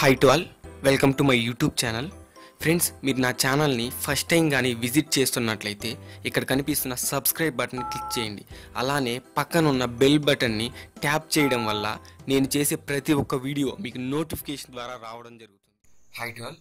Hi to all welcome to my YouTube channel friends మీరు నా ఛానల్ని ఫస్ట్ టైం కానీ విజిట్ చేస్తున్నట్లయితే ఇక్కడ కనిపిస్తున్న సబ్స్క్రైబ్ బటన్ క్లిక్ చేయండి. అలానే పక్కన ఉన్న బెల్ బటన్ని ట్యాప్ చేయడం వల్ల నేను చేసే ప్రతి ఒక్క వీడియో మీకు నోటిఫికేషన్ ద్వారా రావడం జరుగుతుంది. Hi to all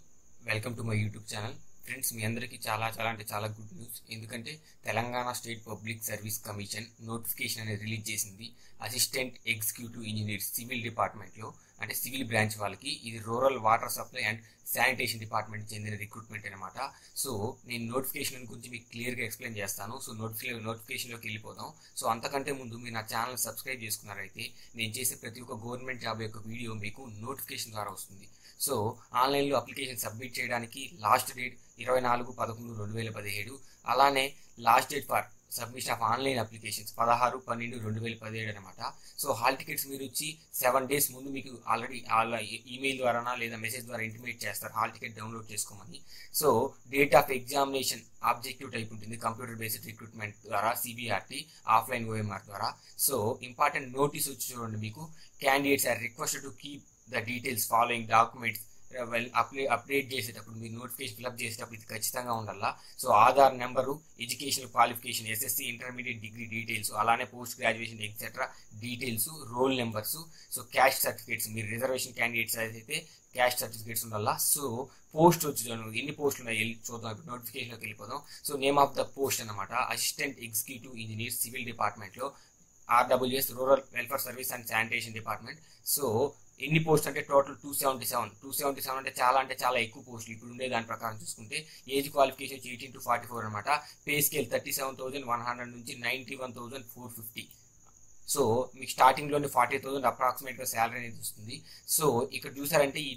welcome to my YouTube channel friends మీ అందరికీ చాలా చాలా అంటే చాలా గుడ్ న్యూస్ ఎందుకంటే Telangana state public service commission notification అనేది రిలీజ్ చేసింది. అసిస్టెంట్ ఎగ్జిక్యూటివ్ ఇంజనీర్ సివిల్ డిపార్ట్మెంట్లో అంటే సివిల్ బ్రాంచ్ వాళ్ళకి ఇది rural water supply and sanitation department చెందిన రిక్రూట్మెంట్ అనమాట సో నేను నోటిఫికేషన్ గురించి మీకు క్లియర్గా ఎక్స్ప్లెయిన్ చేస్తాను. సో నోటిఫికే నోటిఫికేషన్లోకి వెళ్ళిపోదాం. సో అంతకంటే ముందు మీరు నా ఛానల్ సబ్స్క్రైబ్ చేసుకున్నారైతే నేను చేసే ప్రతి ఒక్క గవర్నమెంట్ జాబ్ యొక్క వీడియో మీకు నోటిఫికేషన్ ద్వారా వస్తుంది. సో ఆన్లైన్లో అప్లికేషన్ సబ్మిట్ చేయడానికి లాస్ట్ డేట్ ఇరవై నాలుగు పదకొండు రెండు వేల పదిహేడు. అలానే last date for submission of online applications. పదహారు పన్నెండు రెండు వేల పదిహేడు అనమాట సో హాల్ టికెట్స్ మీరు వచ్చి సెవెన్ డేస్ ముందు మీకు ఆల్రెడీ వాళ్ళ ఈమెయిల్ ద్వారానా లేదా మెసేజ్ ద్వారా ఇంటిమేట్ చేస్తారు. హాల్ టికెట్ డౌన్లోడ్ చేసుకోమని. So date of examination objective type ఉంటుంది. కంప్యూటర్ బేస్డ్ రిక్రూట్మెంట్ ద్వారా సిబిఆర్టీ ఆఫ్లైన్ ఓఎంఆర్ ద్వారా. సో ఇంపార్టెంట్ నోటీస్ వచ్చి చూడండి మీకు. Candidates are request to keep the details following documents apply update చేసేటప్పుడు మీరు నోటిఫికేషన్ ఫిల్అప్ చేసేటప్పుడు ఇది ఖచ్చితంగా ఉండాలా? So Aadhaar number education qualification SSC intermediate degree details అలానే post graduation etcetera details roll numbers so cash certificates మీరు reservation candidates అయితే cash certificates ఉండాలా? సో పోస్ట్ వచ్చాను ఎన్ని పోస్టులు ఉన్నాయి వెళ్ళి చూద్దాం. ఇప్పుడు నోటిఫికేషన్లోకి వెళ్ళిపోదాం. So name of the post అనమాట అసిస్టెంట్ ఎగ్జిక్యూటివ్ ఇంజనీర్ సివిల్ డిపార్ట్మెంట్లో RWS rural welfare service and sanitation department so ఎన్ని పోస్ట్ అంటే total two seventy seven two seventy seven అంటే చాలా అంటే చాలా ఎక్కువ పోస్టులు ఇప్పుడు ఉండే దాని ప్రకారం చూసుకుంటే age qualification eighteen to forty four అనమాట pay scale thirty seven thousand one hundred నుంచి ninety one thousand four fifty so మీకు స్టార్టింగ్లోనే ఫార్టీ థౌసండ్ అప్రాక్సిమేట్గా శాలరీ అనేది వస్తుంది. సో ఇక్కడ చూసారంటే ఈ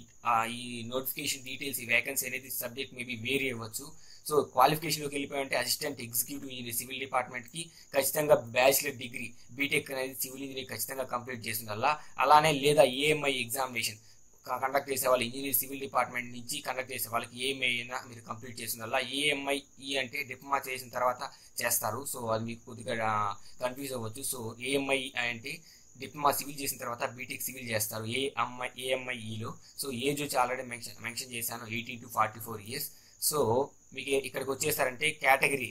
ఈ నోటిఫికేషన్ డీటెయిల్స్ ఈ వేకెన్సీ అనేది సబ్జెక్ట్ మేబీ వేరీ అవ్వచ్చు. సో క్వాలిఫికేషన్లోకి వెళ్ళిపోయామంటే అసిస్టెంట్ ఎగ్జిక్యూటివ్ ఇంజనీర్ సివిల్ డిపార్ట్మెంట్కి ఖచ్చితంగా బ్యాచిలర్ డిగ్రీ బీటెక్ అనేది సివిల్ ఇంజనీర్ ఖచ్చితంగా కంప్లీట్ చేసిందల్లా అలానే లేదా ఏఎంఐ ఎగ్జామినేషన్ కండక్ట్ చేసే వాళ్ళు ఇంజనీర్ సివిల్ డిపార్ట్మెంట్ నుంచి కండక్ట్ చేసే వాళ్ళకి ఏఎంఐ అయినా మీరు కంప్లీట్ చేసిందల్లా ఏఎంఐ ఈ అంటే డిప్లొమా చేసిన తర్వాత చేస్తారు. సో అది మీకు కొద్దిగా కన్ఫ్యూజ్ అవ్వచ్చు. సో ఏఎంఐ అంటే డిప్లొమా సివిల్ చేసిన తర్వాత బీటెక్ సివిల్ చేస్తారు. ఏ ఏఎంఐఈలో e సో ఏజ్ వచ్చి ఆల్రెడీ మెన్షన్ మెన్షన్ చేశాను. Eighteen to forty four years so మీకు ఇక్కడికి వచ్చేసారంటే కేటగిరీ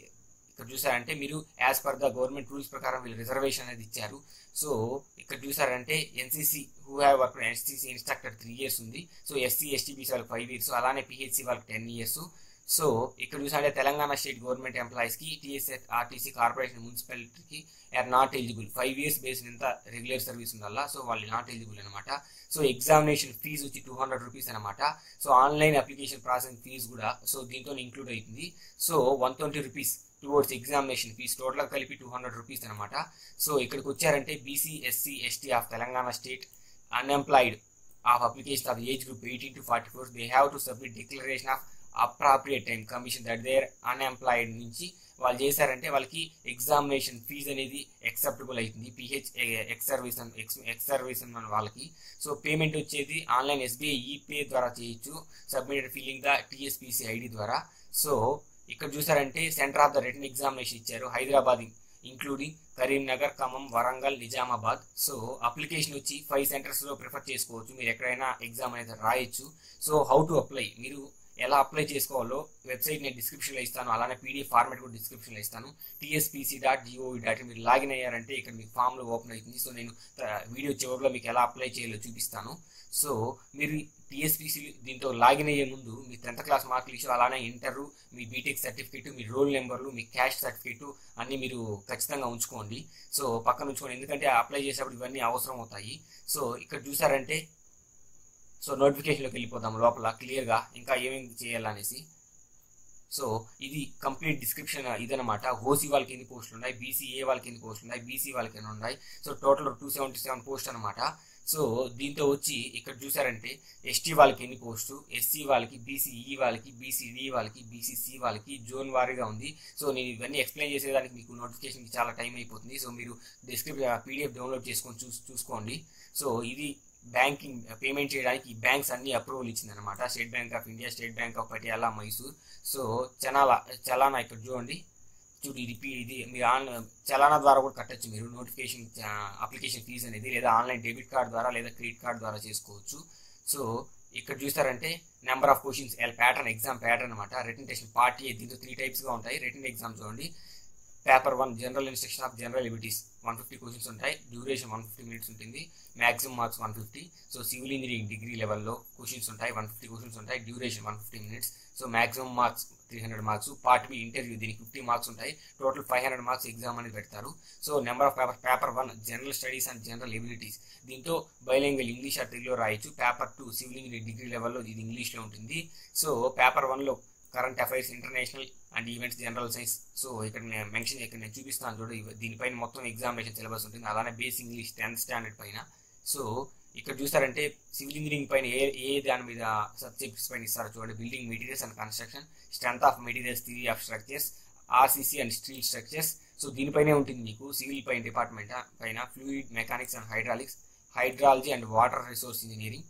ఇక్కడ చూసారంటే మీరు as per the government rules ప్రకారం వీళ్ళు రిజర్వేషన్ అనేది ఇచ్చారు. సో ఇక్కడ చూసారంటే NCC who have work NCC instructor three years ఉంది. సో ఎస్సీ ఎస్టీబీసీ వాళ్ళకి ఫైవ్ ఇయర్స్ అలానే పిహెచ్సి వాళ్ళకి టెన్ ఇయర్స్ సో ఇక్కడ చూసారంటే తెలంగాణ స్టేట్ గవర్నమెంట్ ఎంప్లాయీస్కి టీఎస్ఎస్ ఆర్టీసీ కార్పొరేషన్ మున్సిపాలిటీకి are not eligible five years based ఎంత రెగ్యులర్ సర్వీస్ ఉండాలా? సో వాళ్ళు నాట్ ఎలిజిబుల్ అనమాట సో ఎగ్జామినేషన్ ఫీజు వచ్చి టూ హండ్రెడ్ రూపీస్ అనమాట so online application processing fee కూడా సో దీంతో ఇంక్లూడ్ అవుతుంది. So one twenty rupees towards examination fee total కలిపి టూ హండ్రెడ్ రూపీస్ అనమాట సో ఇక్కడికి వచ్చారంటే BC SC ST of Telangana state unemployed of application of age group eighteen to forty four they have to submit declaration of appropriate time commission that there unemployed నుంచి వాళ్ళు చేశారంటే వాళ్ళకి examination fee అనేది acceptable అవుతుంది PH ex service ex ex service అన్న వాళ్ళకి. So payment వచ్చేది online SBI ePay ద్వారా చేయొచ్చు. Submitted feeling the TSPC ID ద్వారా. సో ఇక్కడ చూసారంటే centre of the return examination ఇచ్చారు Hyderabad including Karimnagar Khammam Warangal Nizamabad. So application వచ్చి ఫైవ్ సెంటర్స్లో ప్రిఫర్ చేసుకోవచ్చు. మీరు ఎక్కడైనా ఎగ్జామ్ అనేది రాయొచ్చు. So how to apply? మీరు ఎలా అప్లై చేసుకోవాలో వెబ్సైట్ నేను డిస్క్రిప్షన్లో ఇస్తాను అలానే పీడిఎఫ్ ఫార్మాట్ కూడా డిస్క్రిప్షన్లో ఇస్తాను. టీఎస్పీసీ డాట్ జిఓవి డాట్ మీరు లాగిన్ అయ్యారంటే ఇక్కడ మీకు ఫామ్లో ఓపెన్ అవుతుంది. సో నేను వీడియో చివరిలో మీకు ఎలా అప్లై చేయాలో చూపిస్తాను. సో మీరు టీఎస్పీసీ దీంతో లాగిన్ అయ్యే ముందు మీ టెన్త్ క్లాస్ మార్కులు ఇష్యూ అలానే ఇంటరు మీ బీటెక్ సర్టిఫికేట్ మీ రోల్ నెంబర్లు మీ క్యాష్ సర్టిఫికేట్ అన్నీ మీరు ఖచ్చితంగా ఉంచుకోండి. సో పక్కన ఉంచుకోండి. ఎందుకంటే అప్లై చేసేటప్పుడు ఇవన్నీ అవసరం అవుతాయి. సో ఇక్కడ చూసారంటే సో నోటిఫికేషన్లోకి వెళ్ళిపోదాం లోపల క్లియర్గా ఇంకా ఏమేమి చేయాలనేసి. సో ఇది కంప్లీట్ డిస్క్రిప్షన్ ఇదనమాట ఓసీ వాళ్ళకి ఎన్ని పోస్టులు ఉన్నాయి? బీసీఏ వాళ్ళకి ఎన్ని పోస్టులు ఉన్నాయి? బీసీ వాళ్ళకి ఎన్ని ఉన్నాయి? So total two seventy seven post అనమాట సో దీంతో వచ్చి ఇక్కడ చూసారంటే ఎస్టీ వాళ్ళకి ఎన్ని పోస్టు? ఎస్సీ వాళ్ళకి బీసీఈ వాళ్ళకి బీసీడీ వాళ్ళకి బీసీసీ వాళ్ళకి జోన్ వారీగా ఉంది. సో నేను ఇవన్నీ ఎక్స్ప్లెయిన్ చేసేదానికి మీకు నోటిఫికేషన్కి చాలా టైం అయిపోతుంది. సో మీరు డిస్క్రిప్ పీడిఎఫ్ డౌన్లోడ్ చేసుకొని చూసుకోండి. సో ఇది బ్యాంకింగ్ పేమెంట్ చేయడానికి బ్యాంక్స్ అన్ని approval ఇచ్చిందనమాట State Bank of India State Bank of Patiala Mysore. So చనాలా challan ఇక్కడ చూడండి. చూడు ఇది ఇది మీరు ఆన్ చలానా ద్వారా కూడా కట్టచ్చు మీరు. నోటిఫికేషన్ అప్లికేషన్ ఫీజు అనేది లేదా ఆన్లైన్ డెబిట్ కార్డ్ ద్వారా లేదా క్రెడిట్ కార్డ్ ద్వారా చేసుకోవచ్చు. సో ఇక్కడ చూస్తారంటే number of questions pattern exam pattern అనమాట రిటర్న్ టెస్ట్ పార్టీ దీంతో త్రీ టైప్స్గా ఉంటాయి. రిటర్న్ ఎగ్జామ్ చూడండి. Paper one general instruction of general abilities one fifty questions ఉంటాయి. డ్యూరేషన్ వన్ ఫిఫ్టీ మినిట్స్ ఉంటుంది. Maximum marks one fifty so civil engineering degree లెవెల్లో questions ఉంటాయి. One fifty questions ఉంటాయి. Duration one fifty minutes so maximum marks three hundred marks part B interview దీనికి fifty marks ఉంటాయి. Total five hundred marks exam అనేది పెడతారు. So number of paper paper one general studies and general abilities దీంతో bilingual English ఆ తెలుగులో రాయొచ్చు. Paper two civil engineering degree లెవెల్లో ఇది ఇంగ్లీష్లో ఉంటుంది. సో పేపర్ వన్లో current affairs international and events general science so ఇక్కడ నేను మెన్షన్ ఇక్కడ నేను చూపిస్తాను చూడు దీనిపైన మొత్తం ఎగ్జామినేషన్ సిలబస్ ఉంటుంది. అలానే బేస్ ఇంగ్లీష్ టెన్త్ స్టాండర్డ్ పైన. సో ఇక్కడ చూసారంటే సివిల్ ఇంజనీరింగ్ పైన ఏ ఏ దాని మీద సబ్జెక్ట్స్ పైన ఇస్తారో చూడండి. Building materials and construction strength of materials theory of structures RCC and steel structures so దీనిపైనే ఉంటుంది మీకు సివిల్ పైన డిపార్ట్మెంట్ పైన fluid mechanics and hydraulics hydrology and water resource engineering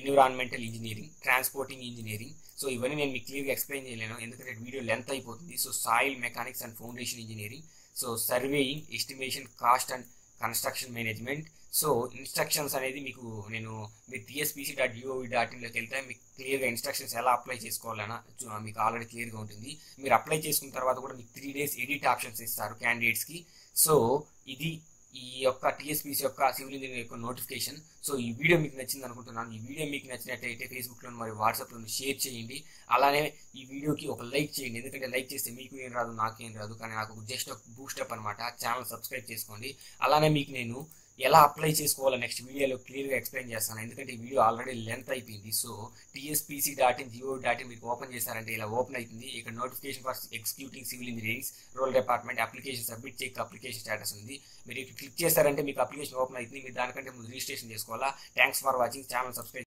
environmental engineering transporting engineering so ఇవన్నీ నేను మీకు క్లియర్గా explain చేయలేను. ఎందుకంటే వీడియో లెంత్ అయిపోతుంది. So soil mechanics and foundation engineering so surveying estimation cost and construction management so instructions అనేది మీకు నేను మీరు టీఎస్పీసీ డాట్ యూఓవి డాట్ ఇన్లోకి వెళ్తే మీకు క్లియర్గా ఇన్స్ట్రక్షన్స్ ఎలా అప్లై చేసుకోవాలన్నా మీకు ఆల్రెడీ క్లియర్గా ఉంటుంది. మీరు అప్లై చేసుకున్న తర్వాత కూడా మీకు త్రీ డేస్ ఎడిట్ ఆప్షన్స్ ఇస్తారు క్యాండిడేట్స్కి సో ఇది ఈ యొక్క టీఎస్పీసీ యొక్క సివిల్ ఇంజనీరింగ్ యొక్క నోటిఫికేషన్ సో ఈ వీడియో మీకు నచ్చింది అనుకుంటున్నాను. ఈ వీడియో మీకు నచ్చినట్లయితే ఫేస్బుక్లో మరియు వాట్సాప్లో షేర్ చేయండి. అలానే ఈ వీడియోకి ఒక లైక్ చేయండి. ఎందుకంటే లైక్ చేస్తే మీకు ఏం రాదు నాకేం రాదు. కానీ నాకు జస్ట్ ఒక బూస్టప్ అనమాట ఛానల్ సబ్స్క్రైబ్ చేసుకోండి. అలానే మీకు నేను ఎలా అప్లై చేసుకోవాలో నెక్స్ట్ వీడియోలో క్లియర్గా ఎక్స్ప్లెయిన్ చేస్తాను. ఎందుకంటే ఈ వీడియో ఆల్రెడీ లెంత్ అయిపోయింది. So TSPC dot in GO dot in మీకు ఓపెన్ చేశారంటే ఇలా ఓపెన్ అవుతుంది ఇక్కడ notification for executive civil engineerings roll department application submit check application status ఉంది. మీరు ఇక్కడ క్లిక్ చేశారంటే మీకు అప్లికేషన్ ఓపెన్ అవుతుంది. మీరు దానికంటే ముందు రిజిస్ట్రేషన్ చేసుకోవాలా? Thanks for watching channel subscribe